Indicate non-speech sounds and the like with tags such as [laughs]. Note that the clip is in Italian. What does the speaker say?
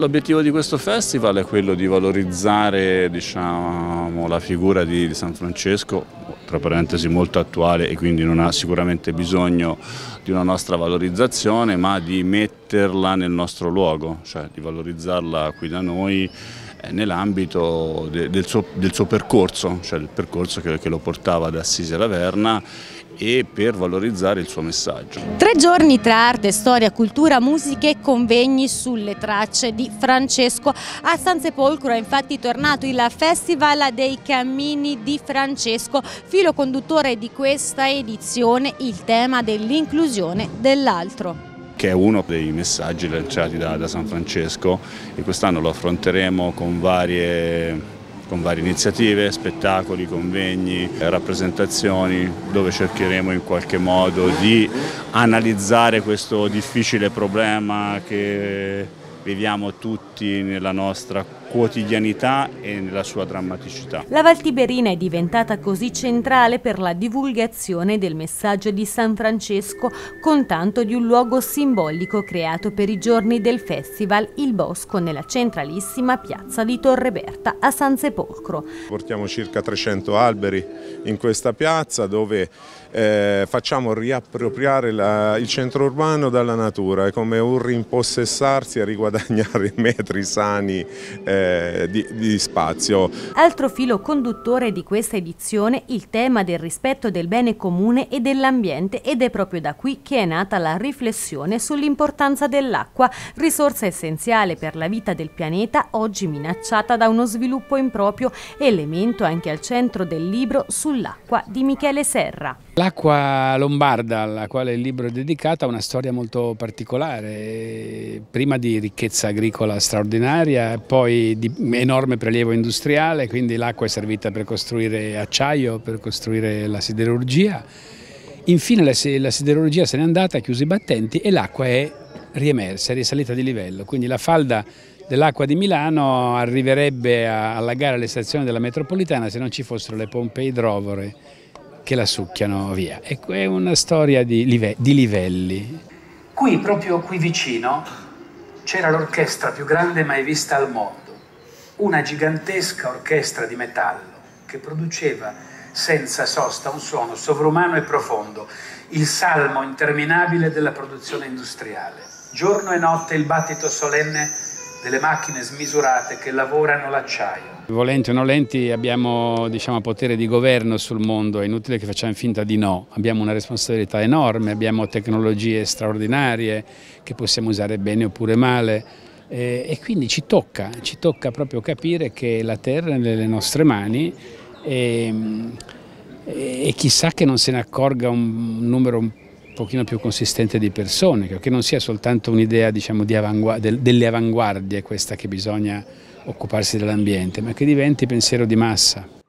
L'obiettivo di questo festival è quello di valorizzare diciamo, la figura di, San Francesco, tra parentesi molto attuale e quindi non ha sicuramente bisogno di una nostra valorizzazione, ma di metterla nel nostro luogo, cioè di valorizzarla qui da noi nell'ambito de, del, del, suo percorso, cioè il percorso che, che lo portava da Assisi alla Verna e per valorizzare il suo messaggio. Tre giorni tra arte, storia, cultura, musica e convegni sulle tracce di Francesco. A San Sepolcro è infatti tornato il Festival dei Cammini di Francesco, filo conduttore di questa edizione il tema dell'inclusione dell'altro che è uno dei messaggi lanciati da, da San Francesco e quest'anno lo affronteremo con varie con varie iniziative, spettacoli, convegni, rappresentazioni dove cercheremo in qualche modo di analizzare questo difficile problema che viviamo tutti nella nostra quotidianità e nella sua drammaticità. La Val Tiberina è diventata così centrale per la divulgazione del messaggio di San Francesco con tanto di un luogo simbolico creato per i giorni del festival Il Bosco nella centralissima piazza di Torre Berta a San Sepolcro. Portiamo circa 300 alberi in questa piazza dove eh, facciamo riappropriare la, il centro urbano dalla natura, è come un rimpossessarsi a riguadagnare [laughs] metri sani eh, di, di spazio. Altro filo conduttore di questa edizione il tema del rispetto del bene comune e dell'ambiente ed è proprio da qui che è nata la riflessione sull'importanza dell'acqua, risorsa essenziale per la vita del pianeta, oggi minacciata da uno sviluppo improprio, elemento anche al centro del libro sull'acqua di Michele Serra. L'acqua lombarda, alla quale il libro è dedicato, ha una storia molto particolare, prima di ricchezza agricola straordinaria, poi di enorme prelievo industriale, quindi l'acqua è servita per costruire acciaio, per costruire la siderurgia. Infine la siderurgia se n'è andata, ha chiuso i battenti e l'acqua è riemersa, è risalita di livello, quindi la falda dell'acqua di Milano arriverebbe a allagare le stazioni della metropolitana se non ci fossero le pompe idrovore che la succhiano via. E è una storia di, live di livelli. Qui, proprio qui vicino, c'era l'orchestra più grande mai vista al mondo, una gigantesca orchestra di metallo che produceva senza sosta un suono sovrumano e profondo, il salmo interminabile della produzione industriale. Giorno e notte il battito solenne delle macchine smisurate che lavorano l'acciaio. Volenti o nolenti abbiamo diciamo, potere di governo sul mondo, è inutile che facciamo finta di no, abbiamo una responsabilità enorme, abbiamo tecnologie straordinarie che possiamo usare bene oppure male. Eh, e quindi ci tocca, ci tocca proprio capire che la terra è nelle nostre mani e, e chissà che non se ne accorga un numero un pochino più consistente di persone, che non sia soltanto un'idea diciamo, delle avanguardie questa che bisogna occuparsi dell'ambiente, ma che diventi pensiero di massa.